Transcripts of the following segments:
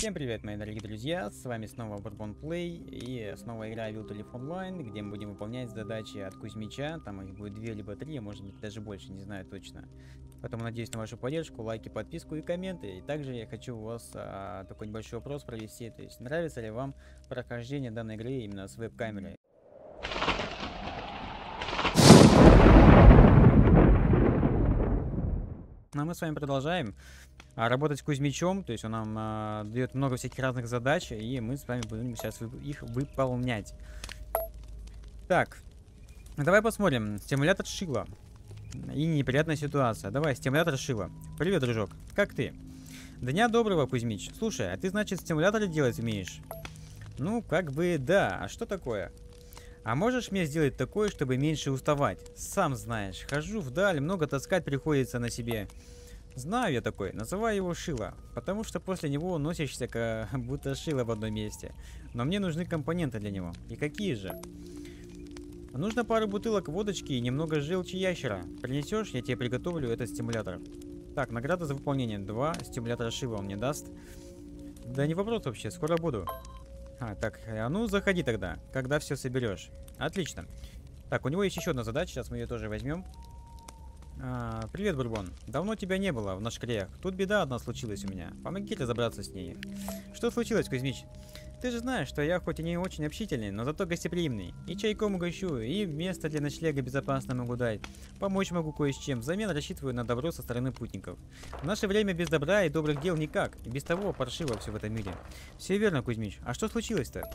Всем привет, мои дорогие друзья, с вами снова Bourbon Play и снова игра Live Online, где мы будем выполнять задачи от Кузьмича, там их будет две либо три, а может быть даже больше, не знаю точно. Поэтому надеюсь на вашу поддержку, лайки, подписку и комменты. И также я хочу у вас а, такой небольшой вопрос провести, то есть нравится ли вам прохождение данной игры именно с веб-камерой. Ну, а мы с вами продолжаем а, работать Кузьмичом, то есть он нам а, дает много всяких разных задач, и мы с вами будем сейчас их выполнять. Так, давай посмотрим. Стимулятор Шила. И неприятная ситуация. Давай, стимулятор Шила. Привет, дружок. Как ты? Дня доброго, Кузьмич. Слушай, а ты, значит, стимуляторы делать умеешь? Ну, как бы да. А что такое? А можешь мне сделать такое, чтобы меньше уставать? Сам знаешь, хожу вдаль, много таскать приходится на себе. Знаю я такой, называю его Шило, потому что после него носишься как будто шило в одном месте. Но мне нужны компоненты для него. И какие же? Нужно пару бутылок водочки и немного желчи ящера. Принесешь, я тебе приготовлю этот стимулятор. Так, награда за выполнение. Два стимулятора Шива он мне даст. Да не вопрос вообще, скоро буду. А, так, а ну заходи тогда, когда все соберешь. Отлично. Так, у него есть еще одна задача, сейчас мы ее тоже возьмем. А, привет, Бурбон. Давно тебя не было в наших краях. Тут беда одна случилась у меня. Помоги разобраться с ней. Что случилось, Кузьмич? Ты же знаешь, что я хоть и не очень общительный, но зато гостеприимный. И чайком угощу, и место для ночлега безопасно могу дать. Помочь могу кое с чем. Взамен рассчитываю на добро со стороны путников. В наше время без добра и добрых дел никак. И без того паршиво все в этом мире. Все верно, Кузьмич. А что случилось-то?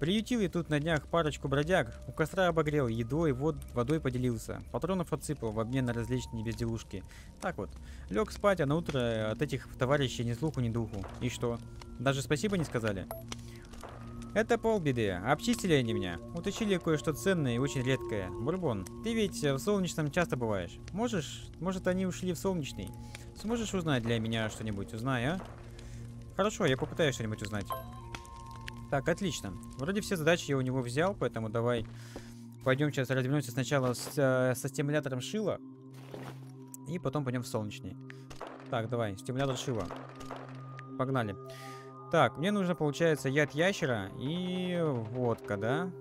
Приютил я тут на днях парочку бродяг, у костра обогрел, едой, вод, водой поделился, патронов отсыпал в обмен на различные безделушки. Так вот, лег спать, а на утро от этих товарищей ни слуху, ни духу. И что? Даже спасибо не сказали? Это полбеды. Обчистили они меня. Уточили кое-что ценное и очень редкое. Бурбон, ты ведь в солнечном часто бываешь. Можешь? Может, они ушли в солнечный? Сможешь узнать для меня что-нибудь? Узнай, а? Хорошо, я попытаюсь что-нибудь узнать. Так, отлично. Вроде все задачи я у него взял, поэтому давай пойдем сейчас развернемся сначала с, э, со стимулятором Шила. И потом пойдем в солнечный. Так, давай, стимулятор Шила. Погнали. Так, мне нужно, получается, яд ящера и водка, да?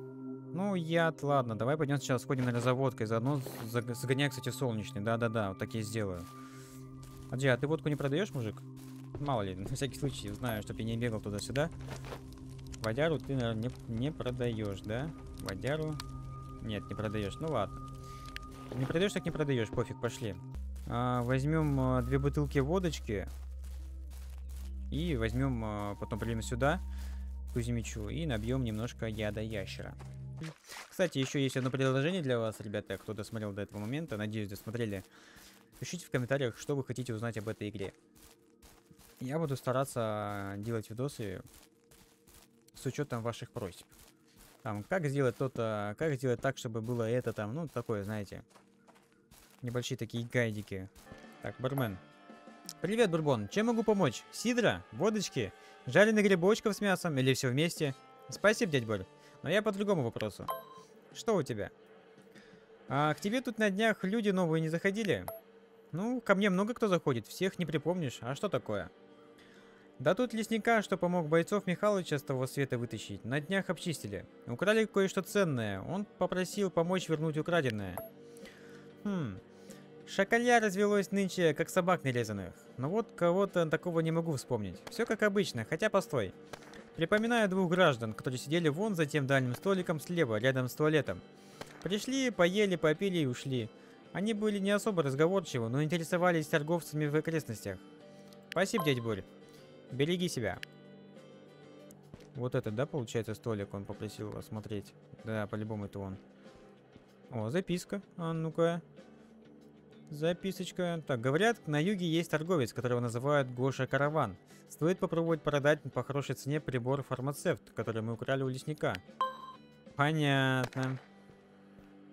Ну, яд, ладно, давай пойдем сейчас сходим, наверное, за водкой. Заодно загоняй, кстати, солнечный. Да-да-да, вот такие сделаю. Аджи, а ты водку не продаешь, мужик? Мало ли, на всякий случай, знаю, чтобы я не бегал туда-сюда. Водяру ты, наверное, не, не продаешь, да? Водяру... Нет, не продаешь. Ну ладно. Не продаешь, так не продаешь. Пофиг, пошли. А, возьмем а, две бутылки водочки. И возьмем, а, потом придем сюда, Кузьмичу, и набьем немножко яда ящера. Кстати, еще есть одно предложение для вас, ребята, кто досмотрел до этого момента. Надеюсь, досмотрели. Пишите в комментариях, что вы хотите узнать об этой игре. Я буду стараться делать видосы с учетом ваших просьб. Там, как сделать то-то, как сделать так, чтобы было это там, ну, такое, знаете. Небольшие такие гайдики. Так, бармен. Привет, Бурбон. Чем могу помочь? Сидра? Водочки? Жареных грибочков с мясом? Или все вместе? Спасибо, дядь Борь. Но я по другому вопросу. Что у тебя? А к тебе тут на днях люди новые не заходили? Ну, ко мне много кто заходит, всех не припомнишь. А что такое? Да тут лесника, что помог бойцов Михалыча с того света вытащить, на днях обчистили. Украли кое-что ценное, он попросил помочь вернуть украденное. Хм, шакаля развелось нынче, как собак нерезанных. Но вот кого-то такого не могу вспомнить. Все как обычно, хотя постой. Припоминаю двух граждан, которые сидели вон за тем дальним столиком слева, рядом с туалетом. Пришли, поели, попили и ушли. Они были не особо разговорчивы, но интересовались торговцами в окрестностях. Спасибо, дядь Борь. Береги себя. Вот этот, да, получается, столик он попросил осмотреть. Да, по-любому это он. О, записка. А ну-ка. Записочка. Так, говорят, на юге есть торговец, которого называют Гоша Караван. Стоит попробовать продать по хорошей цене прибор фармацевт, который мы украли у лесника. Понятно.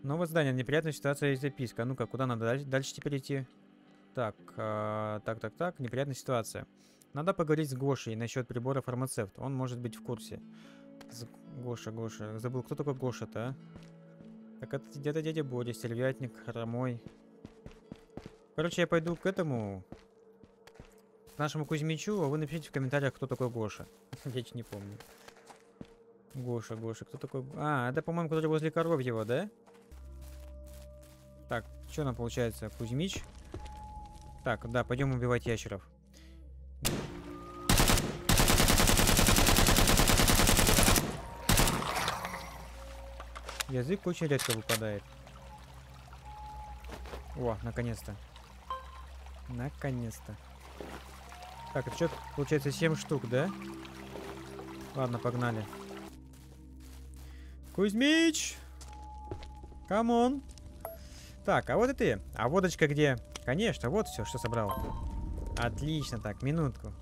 Новое здание, неприятная ситуация и записка. А ну-ка, куда надо дальше, дальше теперь идти? Так, э, так, так, так, неприятная ситуация. Надо поговорить с Гошей насчет прибора фармацевт. Он может быть в курсе. С... Гоша, Гоша. Забыл, кто такой Гоша-то, а? Так это где-то дядя Боря, стервятник, хромой. Короче, я пойду к этому. к нашему Кузьмичу, а вы напишите в комментариях, кто такой Гоша. Я не помню. Гоша, Гоша, кто такой... А, это, по-моему, который возле Коровьева, да? Так, что нам получается? Кузьмич? Так, да, пойдем убивать ящеров. Язык очень редко выпадает. О, наконец-то. Наконец-то. Так, это что, получается 7 штук, да? Ладно, погнали. Кузьмич! Come on! Так, а вот и ты. А водочка где? Конечно, вот все, что собрал. Отлично, так, минутку.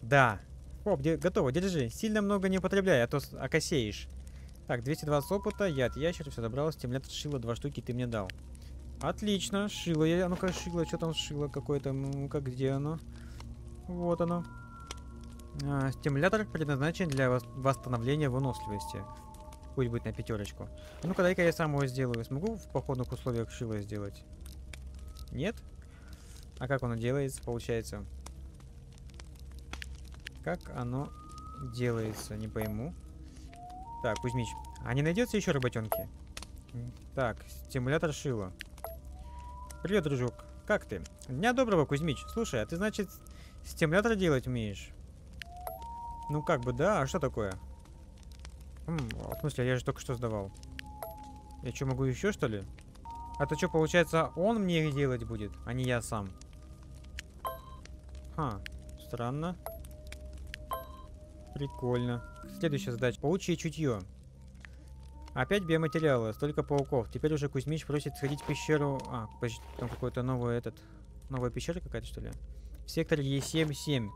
Да. Оп, де готово, держи. Сильно много не употребляй, а то окосеешь. Так, 220 опыта, яд ящер, все добрал, стимулятор шила, два штуки ты мне дал. Отлично, шило я. А ну-ка, шило, что там шило какое-то? Ну-ка, где оно? Вот оно. А, стимулятор предназначен для восстановления выносливости. Пусть будет на пятерочку. А ну-ка, дай-ка я сам его сделаю. Смогу в походных условиях шило сделать? Нет? А как оно делается, получается? Как оно делается, не пойму. Так, Кузьмич, а не найдется еще работенки? Так, стимулятор шила. Привет, дружок. Как ты? Дня доброго, Кузьмич. Слушай, а ты, значит, стимулятор делать умеешь? Ну, как бы, да. А что такое? М, в смысле, я же только что сдавал. Я что, могу еще, что ли? А то что, получается, он мне их делать будет, а не я сам? Ха, странно. Прикольно. Следующая задача. Паучье чутье. Опять биоматериалы, столько пауков. Теперь уже Кузьмич просит сходить в пещеру... А, там какой-то новый этот... Новая пещера какая-то, что ли? В секторе Е7-7.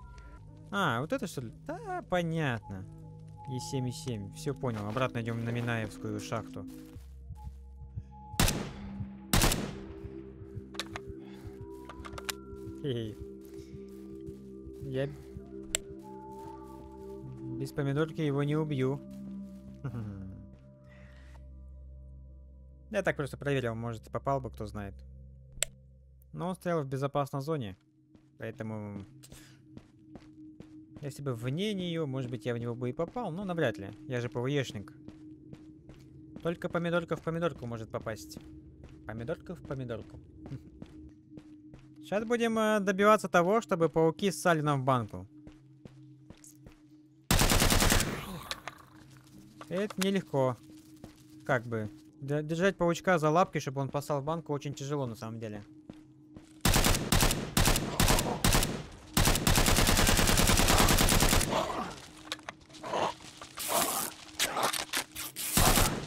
А, вот это что ли? Да, понятно. Е7-7. Все понял. Обратно идем на Минаевскую шахту. Эй. Я без помидорки его не убью. Я так просто проверил, может попал бы, кто знает. Но он стоял в безопасной зоне. Поэтому... Если бы вне нее, может быть, я в него бы и попал, но навряд ли. Я же ПВЕшник. Только помидорка в помидорку может попасть. Помидорка в помидорку. Сейчас будем э, добиваться того, чтобы пауки ссали нам в банку. Это нелегко. Как бы. Держать паучка за лапки, чтобы он посал в банку, очень тяжело на самом деле.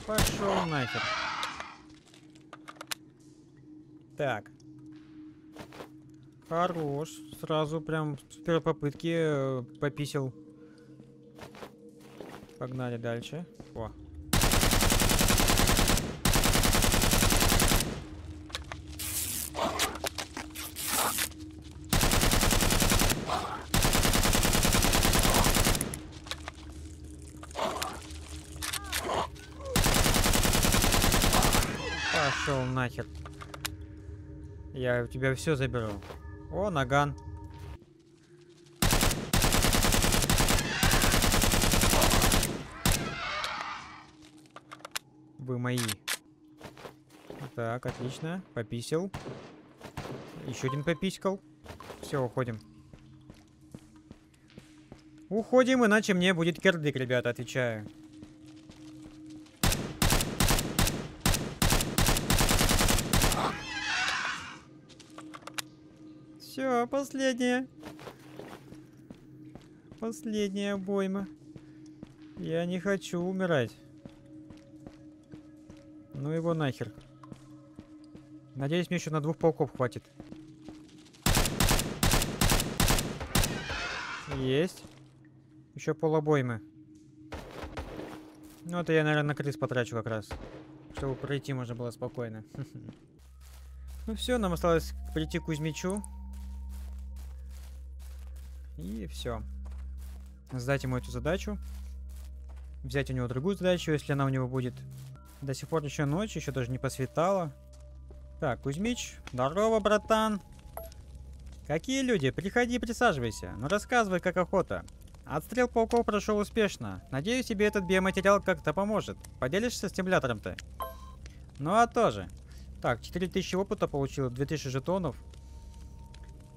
Пошел нахер. Так. Хорош. Сразу прям с первой попытки э, пописал. Погнали дальше. О. Пошел нахер. Я у тебя все заберу. О, наган. Вы мои. Так, отлично. Пописил. Еще один пописькал. Все, уходим. Уходим, иначе мне будет кирдык, ребята, отвечаю. Все, последняя. Последняя обойма. Я не хочу умирать. Ну его нахер. Надеюсь, мне еще на двух пауков хватит. Есть. Еще полобоймы. Ну, это я, наверное, на крыс потрачу как раз. Чтобы пройти можно было спокойно. Ну все, нам осталось прийти к Кузьмичу. И все. Сдать ему эту задачу. Взять у него другую задачу, если она у него будет. До сих пор еще ночь, еще даже не посветало. Так, Кузьмич, здорово, братан. Какие люди? Приходи, присаживайся. Ну рассказывай, как охота. Отстрел пауков прошел успешно. Надеюсь, тебе этот биоматериал как-то поможет. Поделишься стимулятором-то? Ну а тоже. Так, 4000 опыта получил, 2000 жетонов.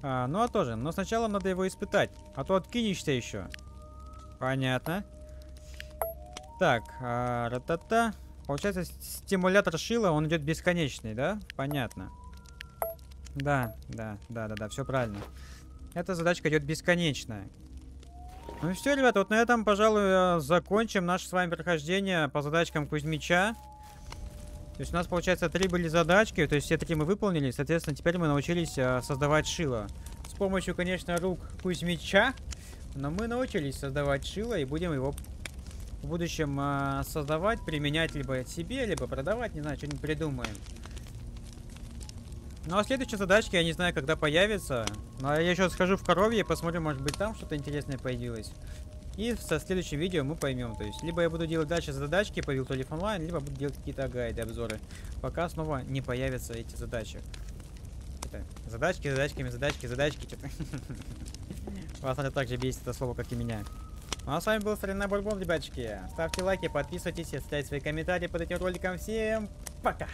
А, ну а тоже, но сначала надо его испытать, а то откинешься еще. Понятно. Так, а, ратата. Получается, стимулятор шила, он идет бесконечный, да? Понятно. Да, да, да, да, да, все правильно. Эта задачка идет бесконечная. Ну все, ребята, вот на этом, пожалуй, э, закончим наше с вами прохождение по задачкам Кузьмича. То есть у нас, получается, три были задачки, то есть все три мы выполнили, соответственно, теперь мы научились а, создавать шило. С помощью, конечно, рук Кузьмича, но мы научились создавать шило и будем его в будущем а, создавать, применять либо себе, либо продавать, не знаю, что-нибудь придумаем. Ну а следующая задачка, я не знаю, когда появится. Но я еще схожу в коровье, посмотрим, может быть там что-то интересное появилось. И со следующим видео мы поймем. То есть, либо я буду делать дальше задачки по Вилтолиф онлайн, либо буду делать какие-то гайды, обзоры. Пока снова не появятся эти задачи. Это, задачки, задачками, задачки, задачки. Вас это так же бесит это слово, как и меня. Ну а с вами был Старина Бурбон, ребяточки. Ставьте лайки, подписывайтесь, оставляйте свои комментарии под этим роликом. Всем пока!